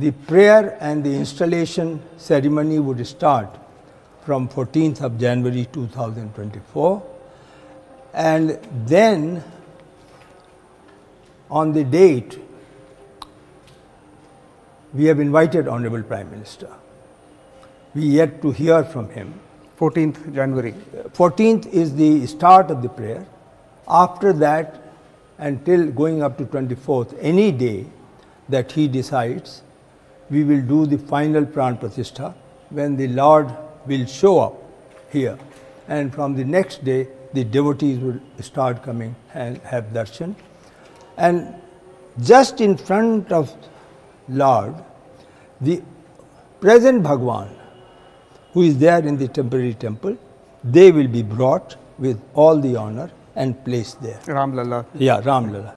The prayer and the installation ceremony would start from 14th of January 2024 and then on the date we have invited Honorable Prime Minister. We yet to hear from him. 14th January. 14th is the start of the prayer. After that, until going up to 24th, any day that he decides, we will do the final pran pratishtha when the Lord will show up here. And from the next day, the devotees will start coming and have darshan. And just in front of Lord, the present Bhagwan, who is there in the temporary temple, they will be brought with all the honor and placed there. Ram Lalla. Yeah, Ram Lala.